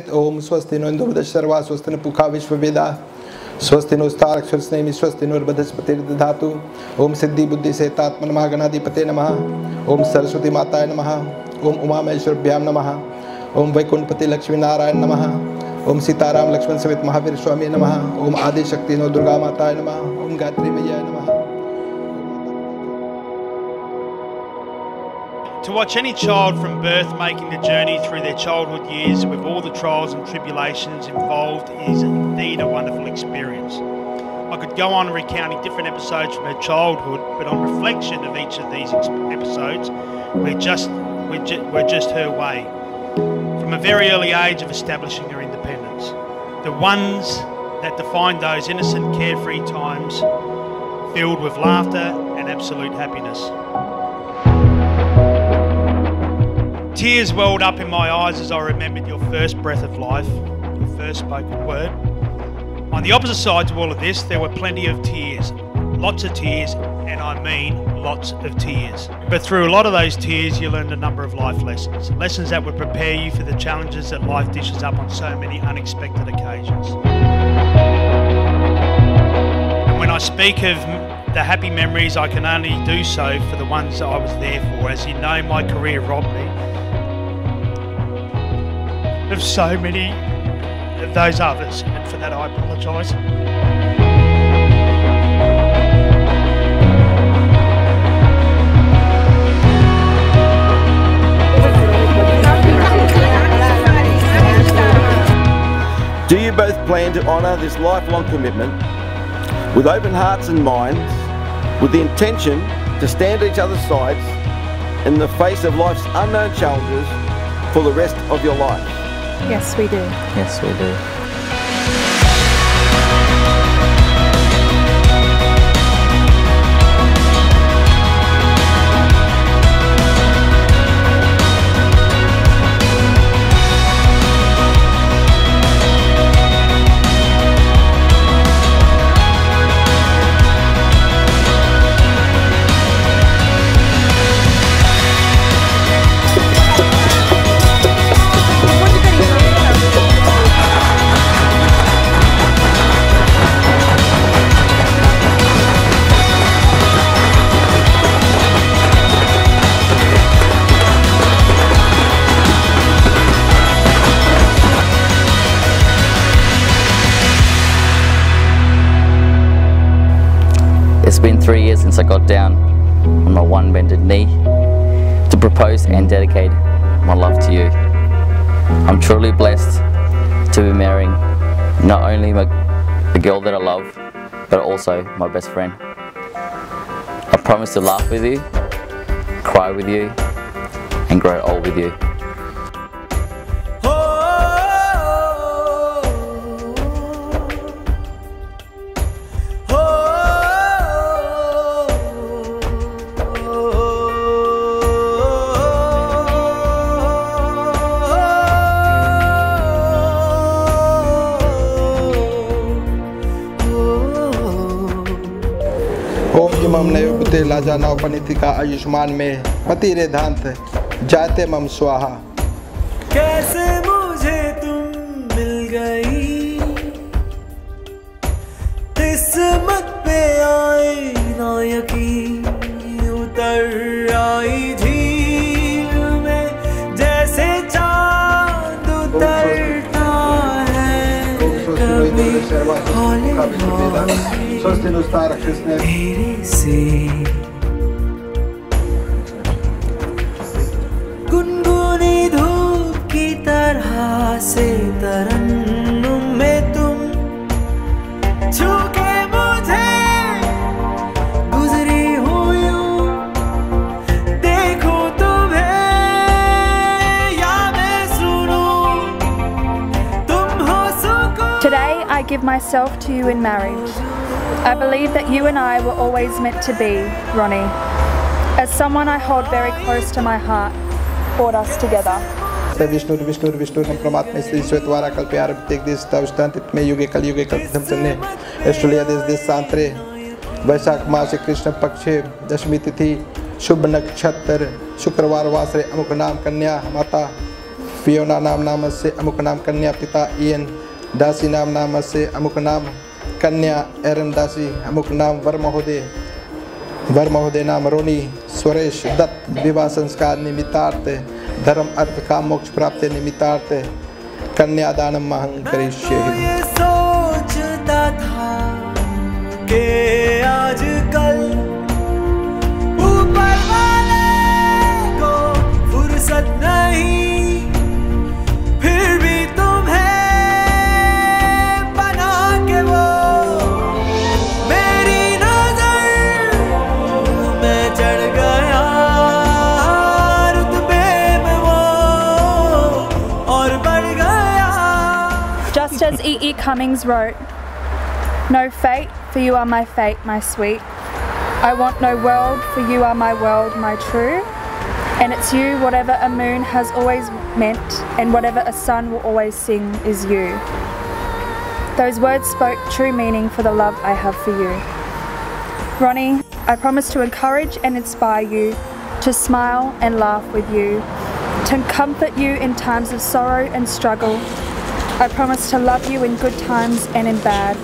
ओम, स्वस्ति नो इंदुबद सर्वा, स्वस्ति न पुखा विश्ववेदा। स्वस्ति नो स्तारक्षर स्नेमि स्वस्ति नुर्बधस्पति धातु ओम सिद्धि बुद्धि से तात्मनमा गणाधिपते नमः। ओम सरस्वती माताय नमः। ओम उमा महेश्वरभ्याम नमः। ओम वैकुंठपति लक्ष्मी नारायण नमः। ओम सीताराम लक्ष्मण समेत महावीर स्वामी नमः। ओम आदि शक्ति नो दुर्गा माताय नमः। ओम गायत्री मैया नमः। To watch any child from birth making the journey through their childhood years with all the trials and tribulations involved is indeed a wonderful experience. I could go on recounting different episodes from her childhood, but on reflection of each of these episodes, we're just, we're, ju- we're just her way. From a very early age of establishing her independence. The ones that define those innocent, carefree times filled with laughter and absolute happiness. Tears welled up in my eyes as I remembered your first breath of life, your first spoken word. On the opposite side to all of this, there were plenty of tears, lots of tears, and I mean lots of tears. But through a lot of those tears, you learned a number of life lessons, lessons that would prepare you for the challenges that life dishes up on so many unexpected occasions. And when I speak of the happy memories, I can only do so for the ones that I was there for. As you know, my career robbed me of so many of those others, and for that I apologise. Do you both plan to honour this lifelong commitment with open hearts and minds, with the intention to stand at each other's sides in the face of life's unknown challenges for the rest of your life? Yes, we do. Yes, we do. It's been three years since I got down on my one bended knee to propose and dedicate my love to you. I'm truly blessed to be marrying not only my, the girl that I love, but also my best friend. I promise to laugh with you, cry with you, and grow old with you. इमम नयो बुते लाजा नव पनितिका आयुष्मान में पति रे धांत, जाते मम स्वाहा। कैसे मुझे तुम मिल गई? किस्मत पे आई ना यकीन उतर आई। का विश्ववेदा स्वस्थ हिंदुस्तान कृष्ण। गुनगुने धूप की तरह से तरंग give myself to you in marriage. I believe that you and I were always meant to be, Ronnie. As someone I hold very close to my heart, brought us together. Vishnu Vishnu Vishnu परमात्मा श्री श्वेतवारा कल्पयार प्रत्येक देश तवस्तांतित में युगे कल युगे कल चन्ने ऑस्ट्रेलिया देश देश सांतरे वैशाख मास कृष्ण पक्षे दशमी तिथि शुभ नक्षत्र शुक्रवार वासरे अमुक नाम कन्या माता फियोना नाम नाम से अमुक नाम कन्या पिता इयन दासी नाम नाम से अमुक नाम. कन्या एरन दासी, अमुक नाम वर महोदय वर महोदय नाम रोनी सुरेश दत्त, विवाह संस्कार निमित्तार्थ. धर्म, अर्थ, काम, मोक्ष प्राप्ति निमित्तार्थ. कन्यादानम महं करिष्ये सोचता था कि आजकल ऊपर वाले को फुर्सत नहीं, फिर भी E. Cummings wrote, No fate, for you are my fate, my sweet. I want no world, for you are my world, my true. And it's you, whatever a moon has always meant, and whatever a sun will always sing is you. Those words spoke true meaning for the love I have for you. Ronnie, I promise to encourage and inspire you, to smile and laugh with you, to comfort you in times of sorrow and struggle. I promise to love you in good times and in bad,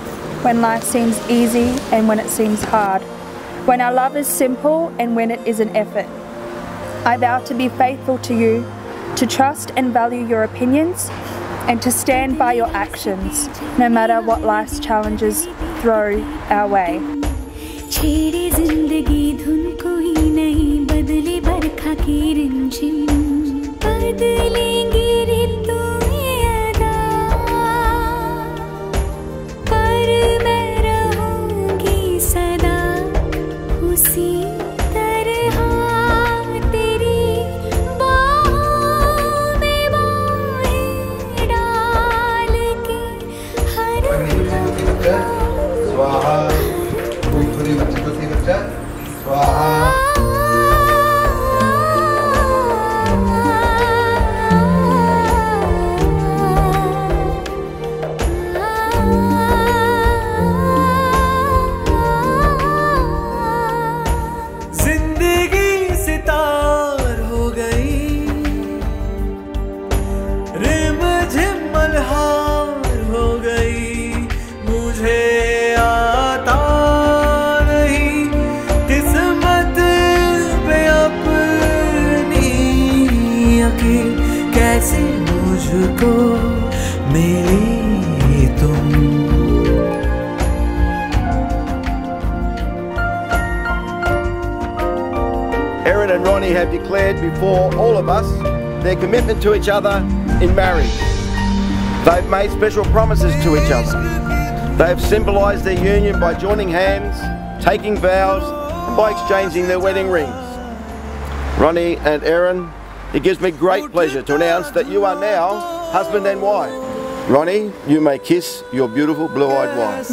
when life seems easy and when it seems hard, when our love is simple and when it is an effort. I vow to be faithful to you, to trust and value your opinions, and to stand by your actions, no matter what life's challenges throw our way. छेड़े जिंदगी धुन कोई नहीं बदले बरखा की रिमझिम बदलेंगी को मिली तुम and Ronnie have declared before all of us their commitment to each other in marriage. They've made special promises to each other. They've symbolised their union by joining hands, taking vows, and by exchanging their wedding rings. Ronnie and Erin, it gives me great pleasure to announce that you are now husband and wife. Ronnie, you may kiss your beautiful blue-eyed wife.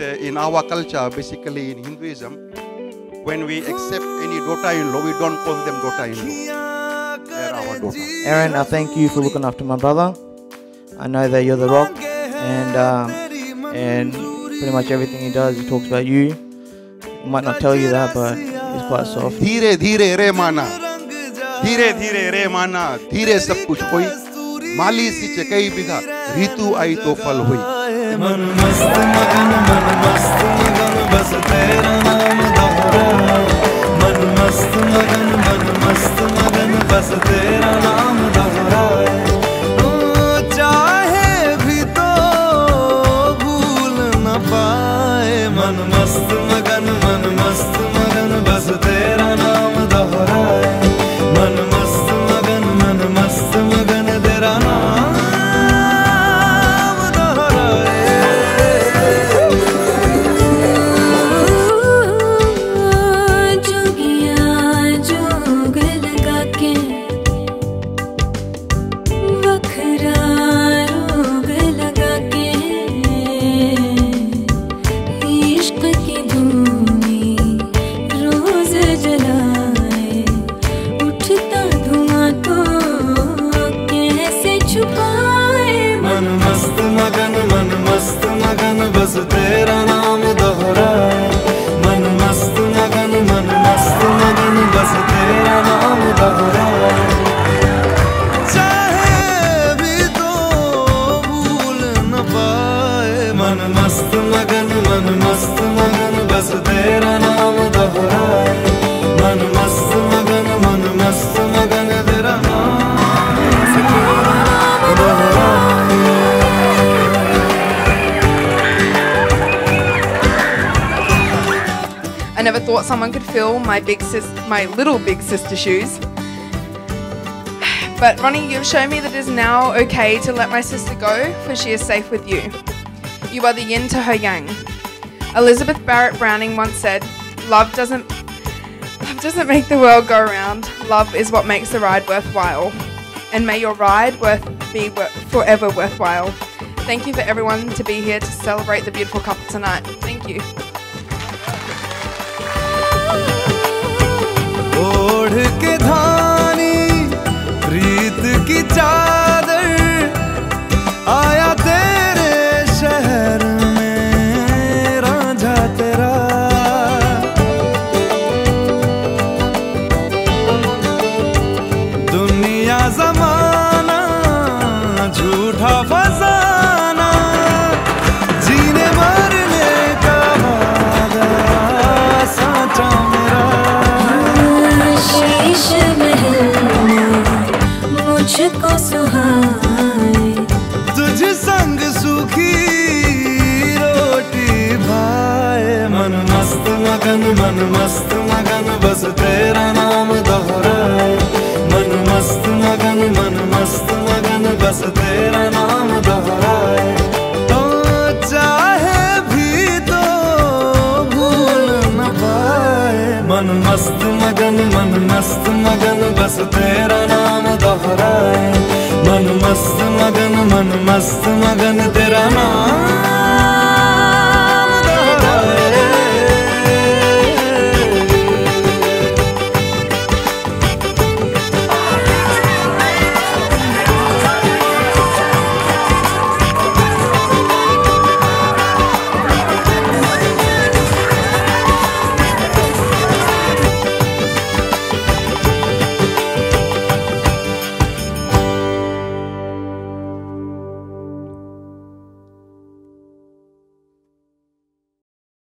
Uh, in our culture, basically in Hinduism, when we accept any daughter-in-law, we don't call them daughter-in-law. They're our daughter. Erin, I thank you for looking after my brother. I know that you're the rock, and um, and pretty much everything he does, he talks about you. He might not tell you that, but he's off धीरे धीरे रे माना। धीरे धीरे रे माना। धीरे सब कुछ कोई माली सिंचे कई बिघा। ऋतु आई तो फल हुई। मन मस्त मगन मन मस्त मगन बस तेरा नाम दोहरा मन मस्त मगन मन मस्त मगन बस तेरा। तेरा नाम दोहरा। मन मस्त नगन मन मस्त नगन बस तेरा नाम दोहरा। Thought someone could fill my big sis, my little big sister shoes. But Ronnie, you've shown me that it is now okay to let my sister go, for she is safe with you. You are the yin to her yang. Elizabeth Barrett Browning once said, "Love doesn't love doesn't make the world go round. Love is what makes the ride worthwhile." And may your ride worth be wor- forever worthwhile. Thank you for everyone to be here to celebrate the beautiful couple tonight. Thank you. ओढ़ के धानी प्रीत की चादर मन मस्त मगन मन मस्त मगन बस तेरा नाम दोहराए मन मस्त मगन मन मस्त मगन तेरा नाम